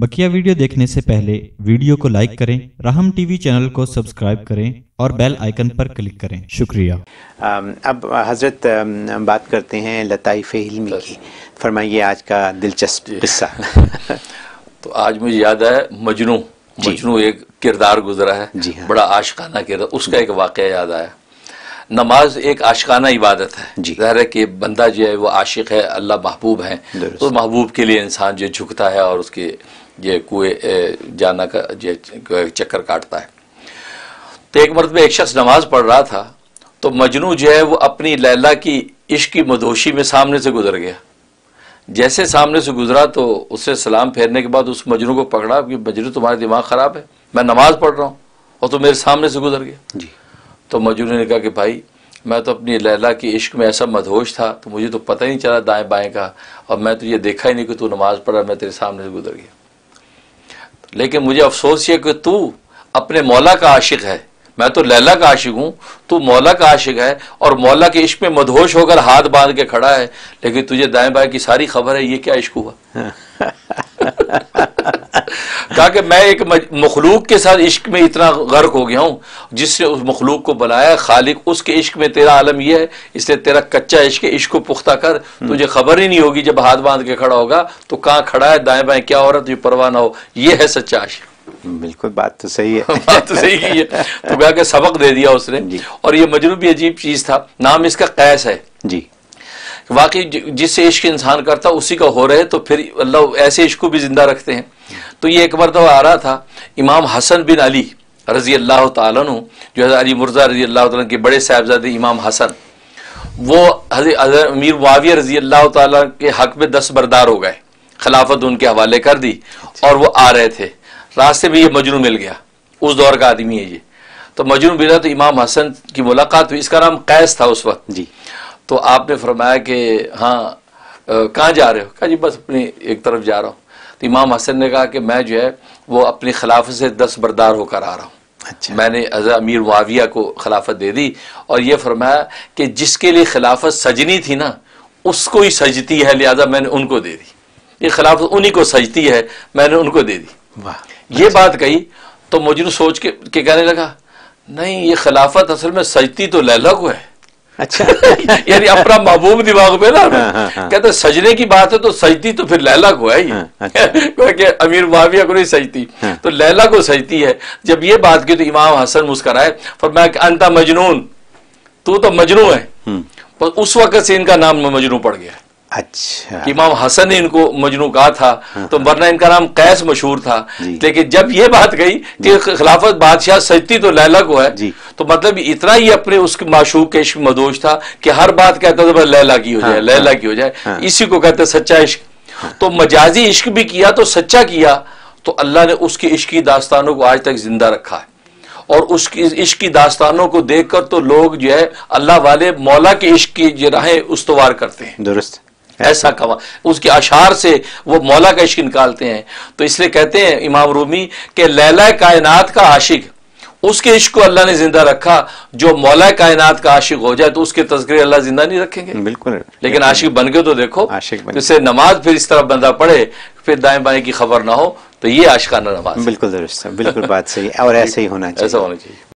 بکیا video دیکھنے سے پہلے ویڈیو کو لائک کریں راہم ٹی وی چینل کو سبسکرائب کریں اور بیل آئیکن پر کلک کریں۔ شکریہ۔ اب حضرت بات کرتے ہیں لطائف علمی کی۔ فرمائیے آج کا دلچسپ قصہ۔ تو آج مجھے یاد ہے مجنو مجنو ایک کردار گزرا ہے جی ہاں۔ بڑا عاشقانہ کردار اس کا ایک واقعہ یاد آیا۔ نماز ایک عاشقانہ عبادت ہے۔ جی۔ ظاہر ہے کہ بندہ جو ہے وہ عاشق ہے اللہ محبوب ہے۔ تو محبوب کے لیے انسان جو جھکتا ہے اور اس کے یہ کنویں جانا کا چکر کاٹتا ہے۔ تو ایک مرتبہ ایک شخص نماز پڑھ رہا تھا تو مجنو جو ہے وہ اپنی لیلا کی عشق کی مدوشی میں سامنے سے گزر گیا۔ جیسے سامنے سے گزرا تو اس سے سلام پھیرنے کے بعد اس مجنو کو پکڑا کہ مجنو تمہارا دماغ خراب ہے میں نماز پڑھ رہا ہوں اور تو میرے سامنے سے گزر گیا۔ جی۔ تو مجنو نے کہا کہ بھائی میں تو اپنی لیلا کی عشق میں ایسا مدہوش تھا تو مجھے تو پتہ ہی نہیں چلا دائیں بائیں کا اور میں تو یہ دیکھا ہی نہیں کہ تو نماز پڑھ رہا میں تیرے سامنے سے گزر گیا۔ لیکن مجھے افسوس یہ کہ تو اپنے مولا کا عاشق ہے۔ میں تو لیلا کا عاشق ہوں، تو مولا کا عاشق ہے اور مولا کے عشق میں مدہوش ہو کر ہاتھ باندھ کے کھڑا ہے۔ لیکن تجھے دائیں بائیں کی ساری خبر ہے، یہ کیا عشق ہوا؟ کہا کہ میں ایک مخلوق کے ساتھ عشق میں اتنا غرق ہو گیا ہوں جس سے اس مخلوق کو بنایا خالق اس کے عشق میں تیرا عالم یہ ہے اس لیے تیرا کچا عشق عشق کو پختہ کر تجھے خبر ہی نہیں ہوگی جب ہاتھ باندھ کے کھڑا ہوگا تو کہاں کھڑا ہے دائیں بائیں کیا ہو رہا تجھے پرواہ نہ ہو یہ ہے سچا عشق۔ بالکل بات تو صحیح ہے۔ بات تو صحیح ہے۔ تو کہا کہ سبق دے دیا اس نے۔ جی۔ اور یہ مجنو بھی عجیب چیز تھا نام اس کا قیس ہے۔ جی۔ واقعی جس سے عشق انسان کرتا اسی کا ہو رہے تو پھر اللہ ایسے عشق کو بھی زندہ رکھتے ہیں۔ تو یہ ایک مرتبہ آ رہا تھا امام حسن بن علی رضی اللہ تعالیٰ عنہ جو حضرت علی مرزا رضی اللہ تعالیٰ کے بڑے صاحبزادے امام حسن وہ حضرت امیر معاویہ رضی اللہ تعالیٰ کے حق میں دس بردار ہو گئے خلافت ان کے حوالے کر دی اور وہ آ رہے تھے۔ راستے میں یہ مجنو مل گیا اس دور کا آدمی ہے یہ۔ تو مجنو ملا تو امام حسن کی ملاقات ہوئی اس کا نام قیس تھا اس وقت۔ جی۔ تو آپ نے فرمایا کہ ہاں کہاں جا رہے ہو؟ کہا جی بس اپنی ایک طرف جا رہا ہوں۔ تو امام حسن نے کہا کہ میں جو ہے وہ اپنی خلافت سے دس بردار ہو کر آ رہا ہوں۔ اچھا۔ میں نے امیر معاویہ کو خلافت دے دی اور یہ فرمایا کہ جس کے لیے خلافت سجنی تھی نا اس کو ہی سجتی ہے لہذا میں نے ان کو دے دی۔ یہ خلافت انہی کو سجتی ہے میں نے ان کو دے دی۔ یہ بات کہی تو مجھے سوچ کے کہ کہنے لگا نہیں یہ خلافت اصل میں سجتی تو لیلا کو ہے۔ اچھا۔ یعنی اپنا محبوب دماغ میں نا۔ ہاں، ہاں، ہاں۔ کہتے سجنے کی بات ہے تو سجتی تو پھر لیلا کو ہے یہ کہ امیر معاویہ کو نہیں سجتی۔ تو لیلا کو سجتی ہے۔ جب یہ بات کی تو امام حسن مسکرائے۔ فرمایا کہ انتا مجنون تو تو مجنو ہے۔ اس وقت سے ان کا نام مجنو پڑ گیا۔ اچھا۔ امام حسن نے ان کو مجنو کہا تھا تو ورنہ ان کا نام قیس مشہور تھا۔ جی۔ لیکن جب یہ بات گئی کہ خلافت بادشاہ سجتی تو لیلا کو ہے جی۔ تو مطلب اتنا ہی اپنے اس کے معشوق کے عشق مدوش تھا کہ ہر بات کہتا تھا لیلا کی ہو جائے ہاں، لیلا ہاں، کی ہو جائے۔ ہاں۔ اسی کو کہتے سچا عشق۔ تو مجازی عشق بھی کیا تو سچا کیا تو اللہ نے اس کی عشق کی داستانوں کو آج تک زندہ رکھا ہے۔ اور اس کی عشق کی داستانوں کو دیکھ کر تو لوگ جو ہے اللہ والے مولا کے عشق کی جو راہیں استوار کرتے ہیں۔ درست۔ ایسا کما اس کے اشعار سے وہ مولا کا عشق نکالتے ہیں۔ تو اس لیے کہتے ہیں امام رومی کہ لیلا کائنات کا عاشق اس کے عشق کو اللہ نے زندہ رکھا۔ جو مولا کائنات کا عاشق ہو جائے تو اس کے تذکرے اللہ زندہ نہیں رکھیں گے۔ بالکل۔ لیکن عاشق بن گئے تو دیکھو عاشق بن جس سے نماز پھر اس طرح بندہ پڑھے پھر دائیں بائیں کی خبر نہ ہو تو یہ عاشقانہ نماز ہے۔ بالکل درست ہے بالکل بات صحیح اور ایسے ہی ہونا چاہیے ایسا ہونا چاہیے۔